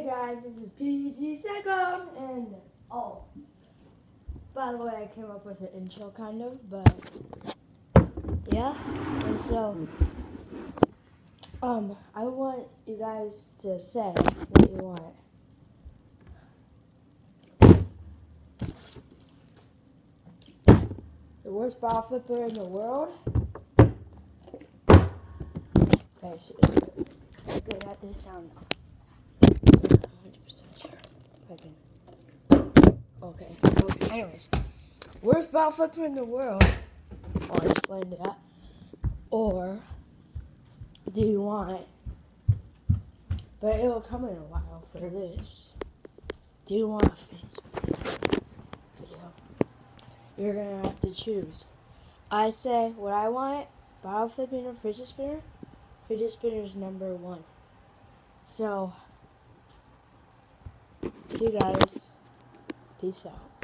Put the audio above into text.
Hey guys, this is PG Cyclone, and oh, by the way, I came up with an intro kind of, but yeah, and so, um, I want you guys to say what you want. The worst ball flipper in the world? Okay. Good at this sound. 100% If I can. Okay. Okay, anyways. Worst ball flipper in the world? I'll explain that. Or do you want but it will come in a while for this. Do you want a video? You're gonna have to choose. I say what I want, bottle flipping or fidget spinner. Fidget spinner is number one. So, see you guys. Peace out.